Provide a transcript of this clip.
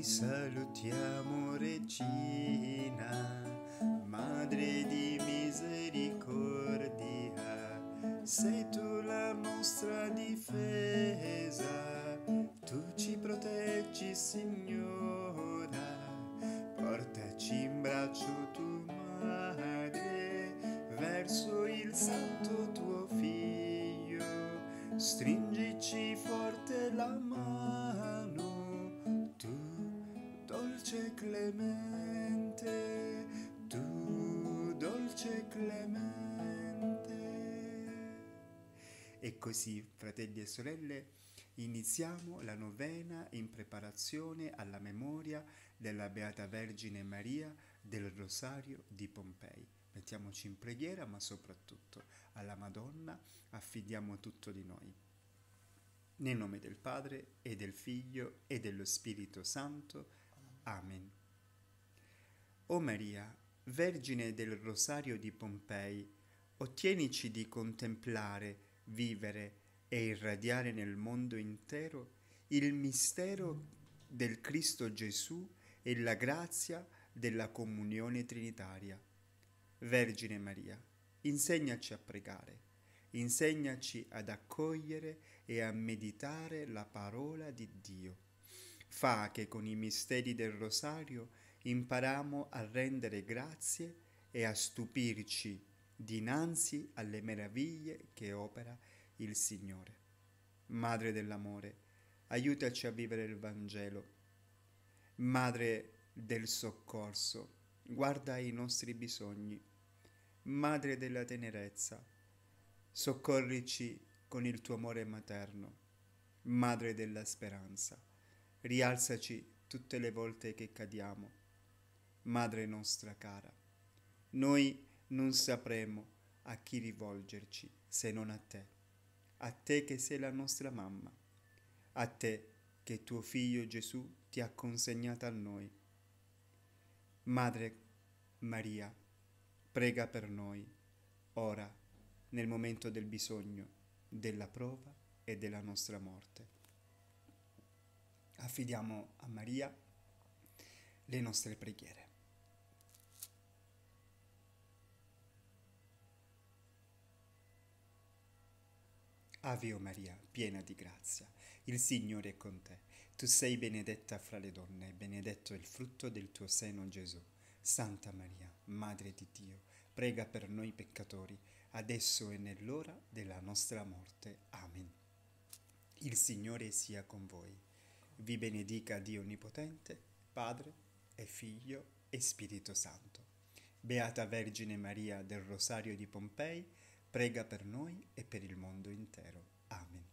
Ti salutiamo Regina, Madre di misericordia, sei tu la nostra difesa, tu ci proteggi Signora, portaci in braccio tu Madre, verso il Santo tuo Figlio, stringici forte la mano clemente. E così, fratelli e sorelle, iniziamo la novena in preparazione alla memoria della Beata Vergine Maria del Rosario di Pompei. Mettiamoci in preghiera, ma soprattutto alla Madonna affidiamo tutto di noi. Nel nome del Padre e del Figlio e dello Spirito Santo. Amen. O Maria, Vergine del Rosario di Pompei, ottienici di contemplare, vivere e irradiare nel mondo intero il mistero del Cristo Gesù e la grazia della comunione trinitaria. Vergine Maria, insegnaci a pregare, insegnaci ad accogliere e a meditare la parola di Dio Fa che con i misteri del rosario imparamo a rendere grazie e a stupirci dinanzi alle meraviglie che opera il Signore. Madre dell'amore, aiutaci a vivere il Vangelo. Madre del soccorso, guarda i nostri bisogni. Madre della tenerezza, soccorrici con il tuo amore materno. Madre della speranza rialzaci tutte le volte che cadiamo. Madre nostra cara, noi non sapremo a chi rivolgerci se non a te, a te che sei la nostra mamma, a te che tuo figlio Gesù ti ha consegnato a noi. Madre Maria, prega per noi, ora, nel momento del bisogno, della prova e della nostra morte affidiamo a Maria le nostre preghiere. Ave o Maria, piena di grazia, il Signore è con te. Tu sei benedetta fra le donne e benedetto è il frutto del tuo seno Gesù. Santa Maria, Madre di Dio, prega per noi peccatori, adesso e nell'ora della nostra morte. Amen. Il Signore sia con voi vi benedica Dio Onnipotente, Padre e Figlio e Spirito Santo. Beata Vergine Maria del Rosario di Pompei, prega per noi e per il mondo intero. Amen.